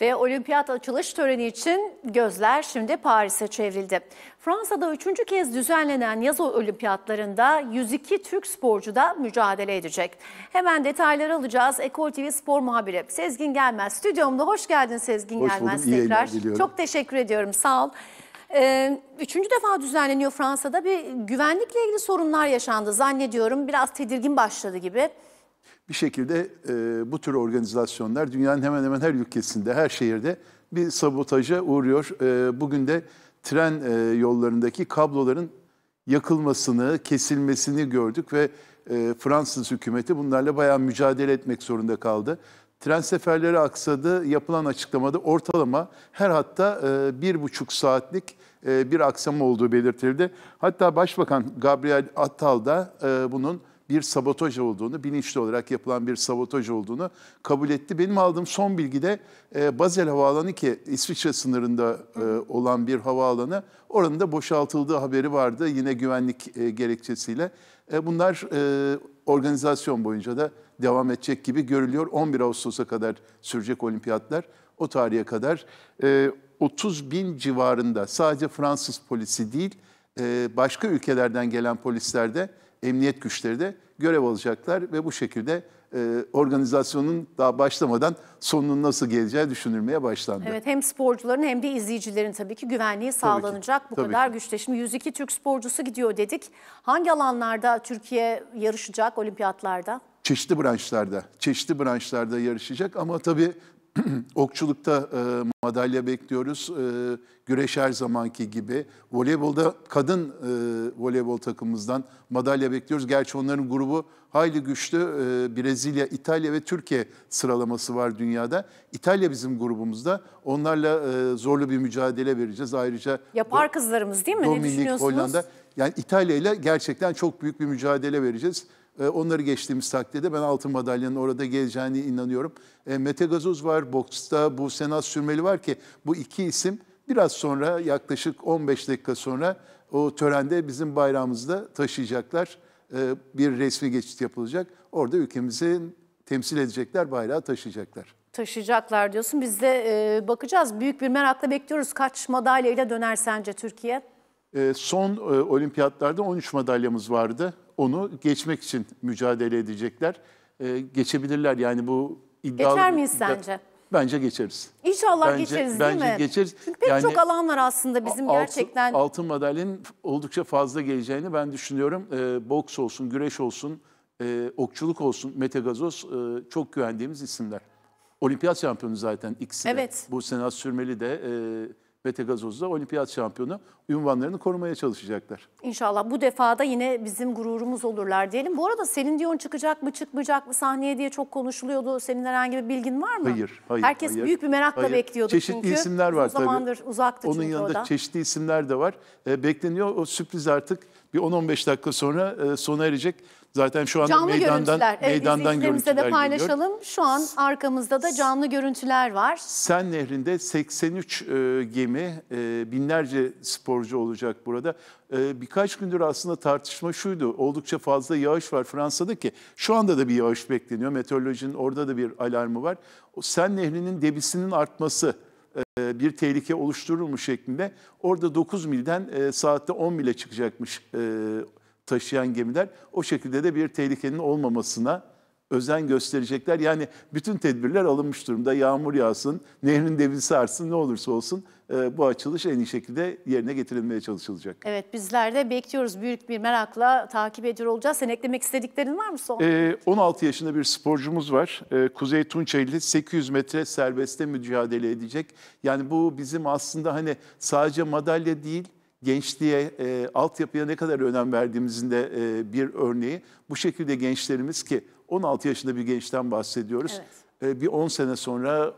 Ve olimpiyat açılış töreni için gözler şimdi Paris'e çevrildi. Fransa'da üçüncü kez düzenlenen yaz olimpiyatlarında 102 Türk sporcu da mücadele edecek. Hemen detayları alacağız. Ekol TV spor muhabiri Sezgin Gelmez. Stüdyomda hoş geldin Sezgin Hoş Gelmez buldum, tekrar. Çok teşekkür ediyorum sağ ol. Ee, üçüncü defa düzenleniyor Fransa'da bir güvenlikle ilgili sorunlar yaşandı zannediyorum. Biraz tedirgin başladı gibi. Bir şekilde e, bu tür organizasyonlar dünyanın hemen hemen her ülkesinde, her şehirde bir sabotaja uğruyor. E, bugün de tren e, yollarındaki kabloların yakılmasını, kesilmesini gördük ve e, Fransız hükümeti bunlarla bayağı mücadele etmek zorunda kaldı. Tren seferleri aksadı. Yapılan açıklamada ortalama her hatta e, bir buçuk saatlik e, bir aksama olduğu belirtildi. Hatta Başbakan Gabriel Attal da e, bunun bir sabotaj olduğunu, bilinçli olarak yapılan bir sabotaj olduğunu kabul etti. Benim aldığım son bilgi de e, Basel Havaalanı ki İsviçre sınırında e, olan bir havaalanı, oranın da boşaltıldığı haberi vardı yine güvenlik e, gerekçesiyle. E, bunlar e, organizasyon boyunca da devam edecek gibi görülüyor. 11 Ağustos'a kadar sürecek olimpiyatlar. O tarihe kadar e, 30 bin civarında sadece Fransız polisi değil, e, başka ülkelerden gelen polisler de emniyet güçleri de görev alacaklar ve bu şekilde e, organizasyonun daha başlamadan sonunun nasıl geleceği düşünülmeye başlandı. Evet hem sporcuların hem de izleyicilerin tabii ki güvenliği sağlanacak. Bu tabii kadar ki. güçte. Şimdi 102 Türk sporcusu gidiyor dedik. Hangi alanlarda Türkiye yarışacak olimpiyatlarda? Çeşitli branşlarda, çeşitli branşlarda yarışacak ama tabii okçulukta e, madalya bekliyoruz. E, güreş her zamanki gibi. Voleybolda kadın e, voleybol takımımızdan madalya bekliyoruz. Gerçi onların grubu hayli güçlü. E, Brezilya, İtalya ve Türkiye sıralaması var dünyada. İtalya bizim grubumuzda. Onlarla e, zorlu bir mücadele vereceğiz. Ayrıca Yapar kızlarımız değil mi? ne Dominik, düşünüyorsunuz? Hollanda. Yani İtalya ile gerçekten çok büyük bir mücadele vereceğiz. Ee, Onları geçtiğimiz takdirde ben altın madalyanın orada geleceğine inanıyorum. E, Mete Gazoz var, boksta bu Senat Sürmeli var ki bu iki isim biraz sonra yaklaşık 15 dakika sonra o törende bizim bayrağımızda taşıyacaklar. E, bir resmi geçit yapılacak. Orada ülkemizi temsil edecekler, bayrağı taşıyacaklar. Taşıyacaklar diyorsun. Biz de e, bakacağız. Büyük bir merakla bekliyoruz. Kaç madalyayla döner sence Türkiye? E, son e, olimpiyatlarda 13 madalyamız vardı. Onu geçmek için mücadele edecekler. E, geçebilirler yani bu iddialı. Geçer miyiz iddia- sence? Bence geçeriz. İnşallah Bence- geçeriz bence değil mi? geçeriz. Çünkü pek Yani çok alan var aslında bizim Altın- gerçekten. Altın madalyanın oldukça fazla geleceğini ben düşünüyorum. E, boks olsun, güreş olsun, e, okçuluk olsun, Mete Gazoz e, çok güvendiğimiz isimler. Olimpiyat şampiyonu zaten ikisi de. Evet. Bu Senat Sürmeli de e, Mete Gazoz da olimpiyat şampiyonu. Ünvanlarını korumaya çalışacaklar. İnşallah bu defada yine bizim gururumuz olurlar diyelim. Bu arada Selin Dion çıkacak mı çıkmayacak mı sahneye diye çok konuşuluyordu. Senin herhangi bir bilgin var mı? Hayır, hayır. Herkes hayır, büyük bir merakla hayır. bekliyordu Çeşitli çünkü. isimler var Uzun zamandır tabii. uzaktı Onun çünkü yanında o da. çeşitli isimler de var. E, bekleniyor. O sürpriz artık bir 10-15 dakika sonra e, sona erecek. Zaten şu anda Canlı meydandan, görüntüler. Evet meydandan izleyicilerimizle görüntüler de geliyor. paylaşalım. Şu an arkamızda da canlı görüntüler var. Sen Nehri'nde 83 e, gemi, e, binlerce sporcu olacak burada. E, birkaç gündür aslında tartışma şuydu. Oldukça fazla yağış var Fransa'da ki şu anda da bir yağış bekleniyor. Meteorolojinin orada da bir alarmı var. O Sen Nehri'nin debisinin artması e, bir tehlike oluşturur mu şeklinde. Orada 9 milden e, saatte 10 mile çıkacakmış e, taşıyan gemiler. O şekilde de bir tehlikenin olmamasına özen gösterecekler. Yani bütün tedbirler alınmış durumda. Yağmur yağsın, nehrin debisi artsın ne olursa olsun e, bu açılış en iyi şekilde yerine getirilmeye çalışılacak. Evet bizler de bekliyoruz. Büyük bir merakla takip ediyor olacağız. Sen eklemek istediklerin var mı son? Ee, 16 yaşında bir sporcumuz var. Ee, Kuzey Tunçaylı 800 metre serbestte mücadele edecek. Yani bu bizim aslında hani sadece madalya değil, gençliğe, e, altyapıya ne kadar önem verdiğimizin de e, bir örneği. Bu şekilde gençlerimiz ki 16 yaşında bir gençten bahsediyoruz. E, bir 10 sene sonra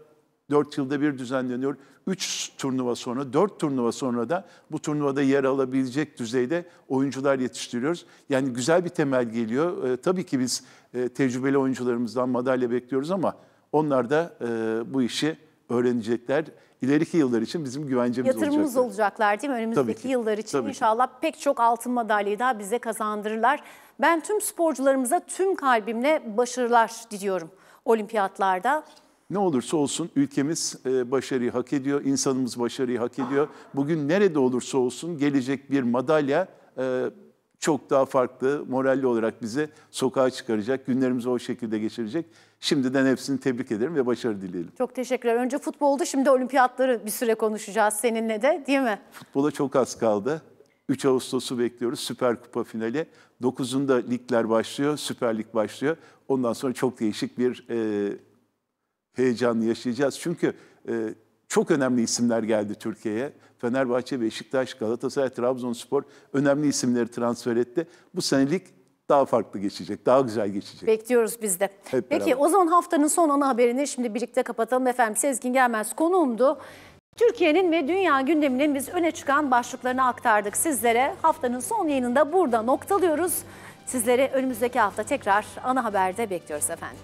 4 yılda bir düzenleniyor. 3 turnuva sonra, 4 turnuva sonra da bu turnuvada yer alabilecek düzeyde oyuncular yetiştiriyoruz. Yani güzel bir temel geliyor. E, tabii ki biz e, tecrübeli oyuncularımızdan madalya bekliyoruz ama onlar da e, bu işi öğrenecekler. İleriki yıllar için bizim güvencemiz Yatırımımız olacaklar. olacaklar değil mi? Önümüzdeki ki, yıllar için tabii ki. inşallah pek çok altın madalyayı daha bize kazandırırlar. Ben tüm sporcularımıza tüm kalbimle başarılar diliyorum olimpiyatlarda. Ne olursa olsun ülkemiz e, başarıyı hak ediyor, insanımız başarıyı hak ediyor. Bugün nerede olursa olsun gelecek bir madalya e, çok daha farklı, moralli olarak bize sokağa çıkaracak, günlerimizi o şekilde geçirecek. Şimdiden hepsini tebrik ederim ve başarı dileyelim. Çok teşekkürler. Önce futboldu, şimdi olimpiyatları bir süre konuşacağız seninle de değil mi? Futbola çok az kaldı. 3 Ağustos'u bekliyoruz Süper Kupa finali. 9'unda ligler başlıyor, Süper Lig başlıyor. Ondan sonra çok değişik bir e, heyecanlı yaşayacağız. Çünkü e, çok önemli isimler geldi Türkiye'ye. Fenerbahçe, Beşiktaş, Galatasaray, Trabzonspor önemli isimleri transfer etti. Bu senelik daha farklı geçecek, daha güzel geçecek. Bekliyoruz biz de. Hep Peki beraber. o zaman haftanın son ana haberini şimdi birlikte kapatalım efendim. Sezgin Gelmez konuğumdu. Türkiye'nin ve dünya gündeminin biz öne çıkan başlıklarını aktardık sizlere. Haftanın son yayınında burada noktalıyoruz. Sizleri önümüzdeki hafta tekrar ana haberde bekliyoruz efendim.